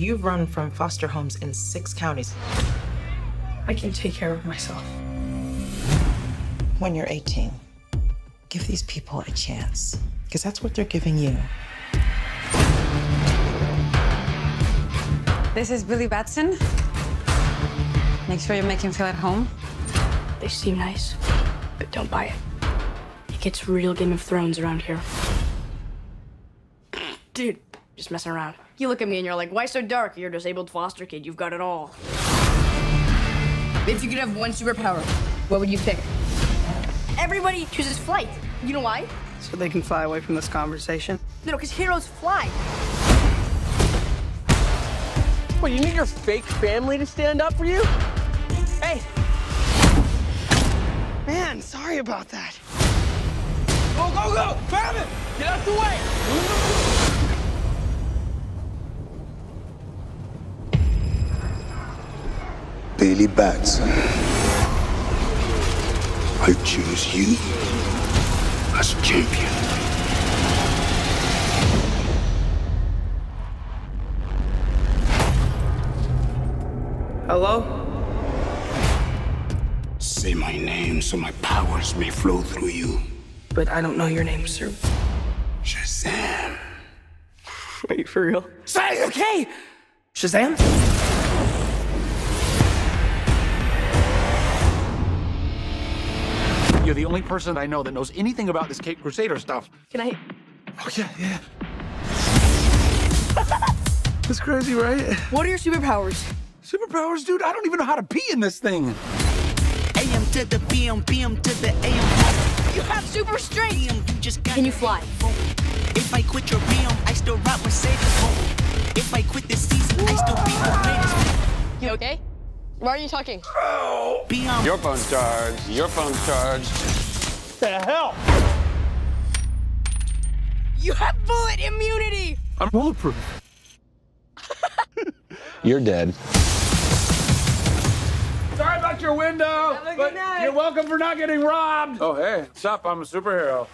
You've run from foster homes in six counties. I can take care of myself. When you're 18, give these people a chance, because that's what they're giving you. This is Billy Batson. Make sure you make him feel at home. They seem nice, but don't buy it. It gets real Game of Thrones around here. Dude, just messing around. You look at me and you're like, why so dark? You're a disabled foster kid. You've got it all. If you could have one superpower, what would you pick? Everybody chooses flight. You know why? So they can fly away from this conversation? No, because heroes fly. What, you need your fake family to stand up for you? Hey! Man, sorry about that. Go, go, go! Grab it! Get out the way! Billy Batson. I choose you as champion. Hello? Say my name so my powers may flow through you. But I don't know your name, sir. Shazam. Wait, for real? Say, okay! Shazam? You're the only person I know that knows anything about this Cape Crusader stuff. Can I? Oh, yeah, yeah. That's crazy, right? What are your superpowers? Superpowers, dude. I don't even know how to pee in this thing. AM to the PM, PM to the AM. You have super strength. PM, you just got Can you fly? If I quit your PM, I still rock Mercedes. If I quit this season, I still be the greatest. You okay? Why are you talking? PM, Your phone's charged. Your phone's charged. What The hell? You have bullet immunity. I'm bulletproof. You're dead. Sorry about your window, Have a good but you're welcome for not getting robbed. Oh, hey, what's up? I'm a superhero.